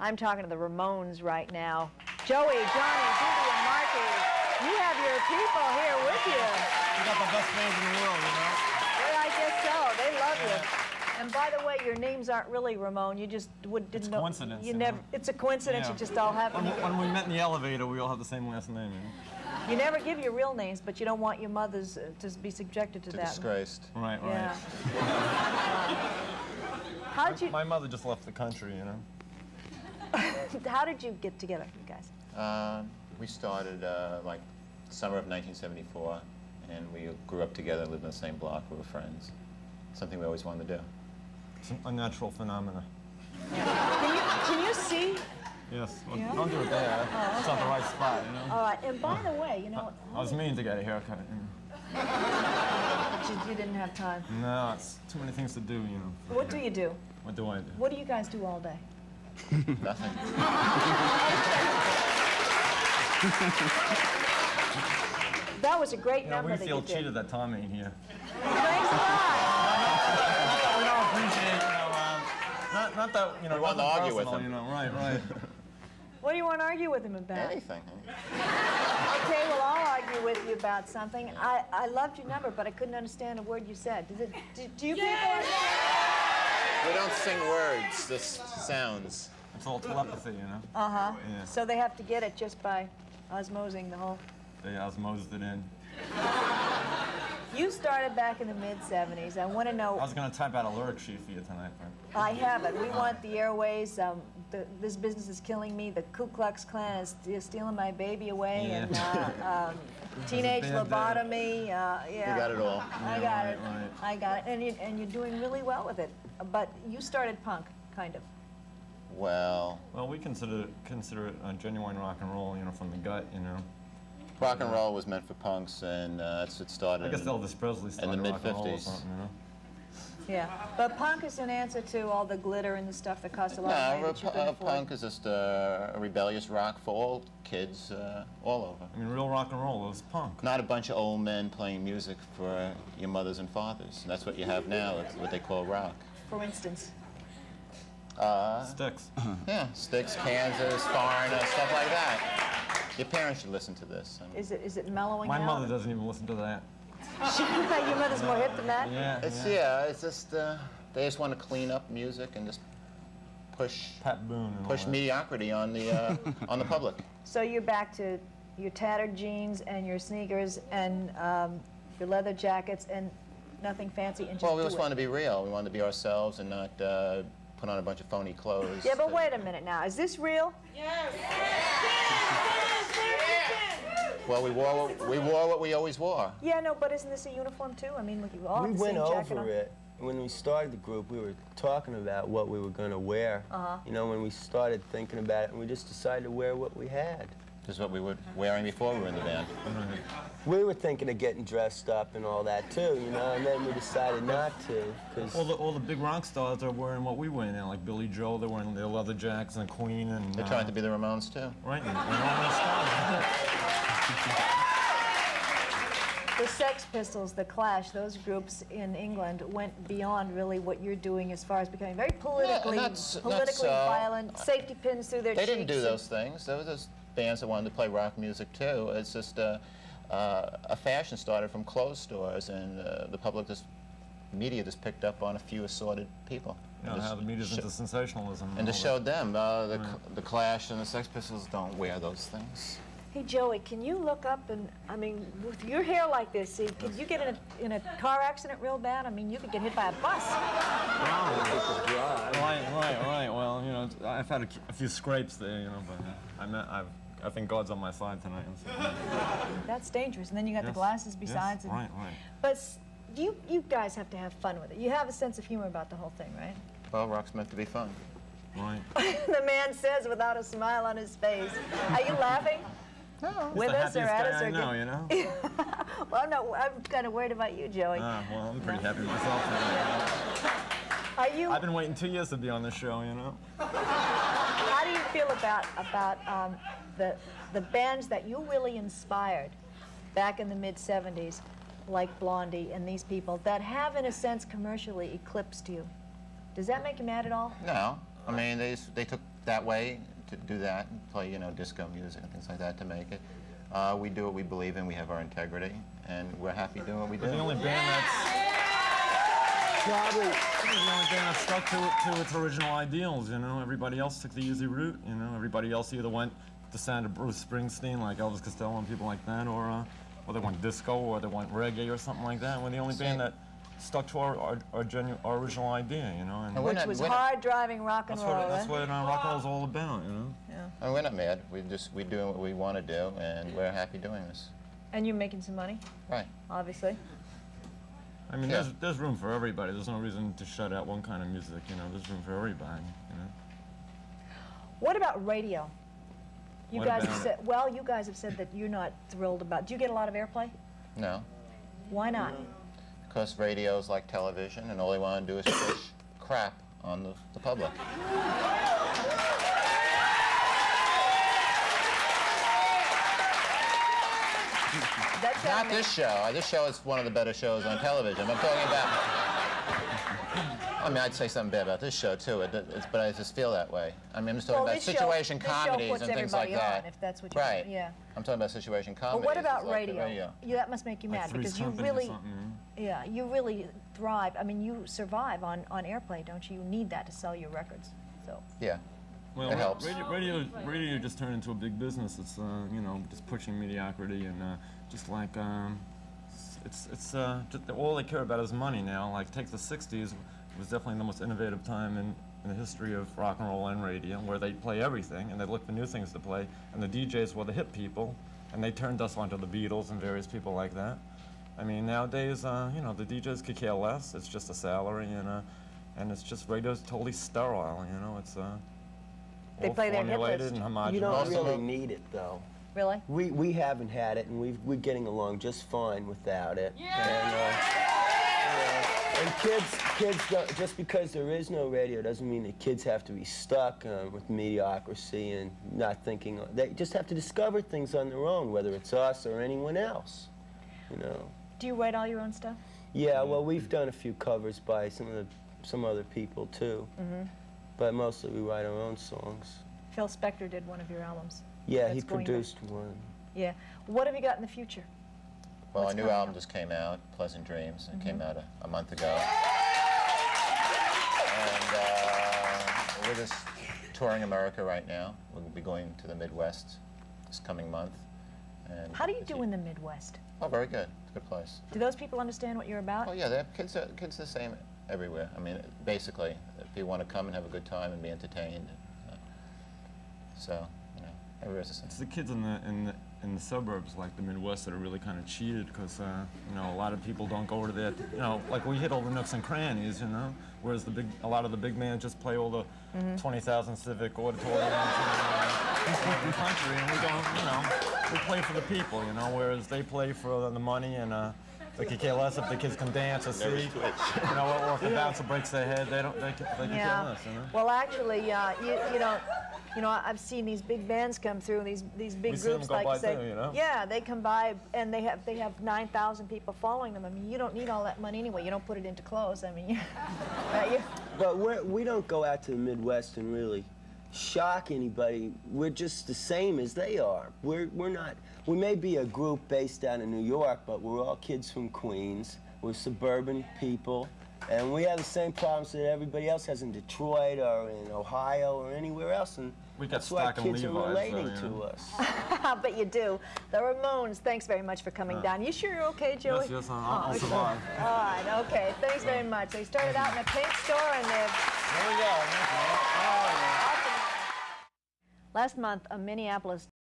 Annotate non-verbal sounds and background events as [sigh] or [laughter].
I'm talking to the Ramones right now. Joey, Johnny, Dee Dee, and Marky, you have your people here with you. You got the best fans in the world, you know? Well, I guess so. They love you. And by the way, your names aren't really Ramone. You just would, didn't It's know. coincidence, You you never. know? It's a coincidence. Yeah. You just all happen. When, when we met in the elevator, we all have the same last name, you know? You never give your real names, but you don't want your mothers uh, to be subjected to To that. disgraced. Right, right. Yeah. [laughs] How'd you? My mother just left the country, you know? [laughs] How did you get together, you guys? Uh, we started uh, like summer of 1974, and we grew up together, lived in the same block, we were friends. Something we always wanted to do. It's a natural phenomena. Can you, can you see? Yes. Well, Yeah? Don't do it there. Oh, It's not the right spot, you know? All right. And by the way, you know, [laughs] I was meaning to get a haircut. You but [laughs] you, you didn't have time. No, it's too many things to do, you know? What do you do? What do I do? What do you guys do all day? Nothing. That was a great You know, number we that feel you did. cheated that Tom ain't here. Thanks a lot. we don't appreciate, you know, um, not, not that, you know, We wanted to nothing argue with him. You know, right, right. [laughs] What do you want to argue with him about? Anything. Okay, well, I'll argue with you about something. I, I loved your number, but I couldn't understand a word you said. Does it, do, do you people We don't sing words, just sounds. It's all telepathy, you know? Uh-huh. Yeah. So they have to get it just by osmosing the whole... They osmosed it in. You started back in the mid-'70s. I want to know... I was going to type out a lyric sheet for you tonight, but I have it. We want the airwaves. Um, the, this business is killing me. The Ku Klux Klan is stealing my baby away. Yeah. And uh, [laughs] um, teenage lobotomy. Uh, yeah. You got it all. I Yeah, got right, it. right. I got it. And, you, and you're doing really well with it. But you started punk, kind of. Well, well, we consider consider it uh, genuine rock and roll, you know, from the gut, you know. rock and roll was meant for punks, and uh, that's it started. I guess in- Elvis Presley started rock and roll mid-fifties. you know. Yeah. But punk is an answer to all the glitter and the stuff that costs a lot of money a, that you pu- can a afford. punk is just uh, a rebellious rock for all kids, uh, all over. I mean, real rock and roll was punk. Not a bunch of old men playing music for your mothers and fathers. That's what you have now. It's what they call rock. For instance. Uh, Styx. [laughs] yeah, Styx, Kansas, Foreigner, stuff like that. Your parents should listen to this. I mean, Is it, is it mellowing My out? mother doesn't even listen to that. She thought your mother's more hip than that? Yeah. It's yeah. yeah. It's just uh, they just want to clean up music and just push Pat Boone and push mediocrity on the uh, on the public. [laughs] So you're back to your tattered jeans and your sneakers and um, your leather jackets and nothing fancy and just Well, we do just it. want to be real. We want to be ourselves and not uh, put on a bunch of phony clothes. Yeah, but that- wait a minute now. Is this real? Yes. Well, we wore what, we wore what we always wore. Yeah, no, but isn't this a uniform too? I mean, look, you all we have the went same jacket over on. it when we started the group. We were talking about what we were going to wear. Uh-huh. You know, when we started thinking about it, and we just decided to wear what we had. This is what we were wearing before we were in the band. We were thinking of getting dressed up and all that too, you know, and then we decided not to because All the, all the big rock stars are wearing what we wear now, like Billy Joel, they're wearing their leather jackets and Queen and. They're uh, trying to be the Ramones too. Right, and, and all those stars. [laughs] The Sex Pistols, the Clash, those groups in England went beyond really what you're doing as far as becoming very politically, that's- that's, politically uh, violent. Safety pins through their They cheeks. didn't do those things. There was just bands that wanted to play rock music too. It's just uh, uh, a fashion started from clothes stores, and uh, the public just media just picked up on a few assorted people. You know, And how just the media's sho- into sensationalism. and all just that. showed them uh, the, the Clash and the Sex Pistols don't wear those things. Hey Joey, can you look up and I mean, with your hair like this, see, could you get in a, in a car accident real bad? I mean, you could get hit by a bus. Right, right, right. Well, you know, I've had a, a few scrapes there, you know, but I'm not, I've, I think God's on my side tonight. [laughs] That's dangerous. And then you got the glasses besides. and- right, right. But you you guys have to have fun with it. You have a sense of humor about the whole thing, right? Well, rock's meant to be fun. Right. [laughs] the man says without a smile on his face. Are you laughing? No. With us or at us or I know, you know. [laughs] Well, no, I'm kind of worried about you, Joey. Ah, well, I'm pretty happy with myself. tonight. Are you? I've been waiting two years to be on this show, you know. How do you feel about about um, the the bands that you really inspired back in the mid '70s, like Blondie and these people that have, in a sense, commercially eclipsed you? Does that make you mad at all? No. I mean, they, they took that way to do that, and play you know disco music and things like that to make it. Uh, we do what we believe in. We have our integrity, and we're happy doing what we do. We're the only band that's Probably. It's the only thing that stuck to, to its original ideals, you know. Everybody else took the easy route, you know. Everybody else either went the sound of Bruce Springsteen, like Elvis Costello and people like that, or, uh, or they want disco, or they want reggae or something like that. We're the only band that stuck to our, our, our, genu- our original idea, you know. And And we're Which not- was we're not- hard driving rock and that's roll. what, that's eh? what uh, rock and roll's all about, you know. I mean, we're not mad. We just we do what we want to do, and we're happy doing this. And you're making some money, Right. obviously. I mean, Yeah. there's, there's room for everybody. There's no reason to shut out one kind of music, you know. There's room for everybody, you know. What about radio? You What guys have about said, well, you guys have said that you're not thrilled about. Do you get a lot of airplay? No, Why not? because radio's like television, and all they want to do is push [coughs] crap on the, the public. That's Not this show. This show is one of the better shows on uh-huh. television. I'm talking about. I mean, I'd say something bad about this show too, it, it's, but I just feel that way. I mean, I'm just talking Well, about situation show comedies and things like everybody on, that. if that's what you right. want, yeah. I'm talking about situation comedies. But what it's about like radio? radio. You, that must make you mad Three's because you really, something, you know? yeah, you really thrive. I mean, you survive on, on airplay, don't you? You need that to sell your records. So Yeah. Well, It helps. Radio, radio, radio just turned into a big business. It's, uh, you know, just pushing mediocrity and uh, just like, um, it's, it's uh, just, all they care about is money now. Like, take the 60s, was definitely the most innovative time in, in the history of rock and roll and radio, where they play everything and they look for new things to play. And the DJs were the hip people, and they turned us onto the Beatles and various people like that. I mean, nowadays, uh, you know, the DJs could care less. It's just a salary, and uh, and it's just radio's totally sterile. You know, it's uh, They all play their hit formulated list. and You homogenous. don't Most really need it though. really, We we haven't had it, and we we're getting along just fine without it. And, uh, yeah. And kids kids don't, just because there is no radio doesn't mean that kids have to be stuck um, with mediocrity and not thinking. They just have to discover things on their own, whether it's us or anyone else. You know. do you write all your own stuff? Yeah, well, we've done a few covers by some of the some other people too, Mm-hmm. but mostly we write our own songs. Phil Spector did one of your albums. Yeah, That's he produced one. Yeah. What have you got in the future? Well, What's our new album up? just came out, Pleasant Dreams. It Mm-hmm. came out a, a month ago. And uh, we're just touring America right now. We'll be going to the Midwest this coming month. And How do you it's- do in the Midwest? Oh, very good. It's a good place. Do those people understand what you're about? Oh, yeah, they're, kids, are, kids are the same everywhere. I mean, basically, if you want to come and have a good time and be entertained. Uh, so, you know, everywhere's the same. It's the kids in the in the in the suburbs, like the Midwest, that are really kind of cheated because uh, you know a lot of people don't go to that. You know, like we hit all the nooks and crannies, you know. Whereas the big, a lot of the big bands just play all the 20,000 civic auditoriums in the country, and we don't, you know, we play for the people, you know. Whereas they play for the money and. Uh, they could care less if the kids can dance or see, you know, or if the bouncer breaks their head, they don't, they, can- they can care less, you know. Well, actually, uh, you, you know, you know, I've seen these big bands come through, these these big We see 'em groups go like by say, too, you know? yeah, they come by and they have they have nine thousand people following them. I mean, you don't need all that money anyway. You don't put it into clothes. I mean, [laughs] right? You, But we're, we don't go out to the Midwest and really shock anybody. We're just the same as they are. We're, we're not, we may be a group based down in New York, but we're all kids from Queens. We're suburban people. And we have the same problems that everybody else has in Detroit or in Ohio or anywhere else. And We got that's why stock in kids are Levi's, though, relating to us. [laughs] I bet you do. The Ramones. Thanks very much for coming down. You sure you're okay, Joey? Yes, yes, I'll, I'll Oh, survive. All right. Okay. Thanks very much. They started out in a paint store and they've There we go. Last month, a Minneapolis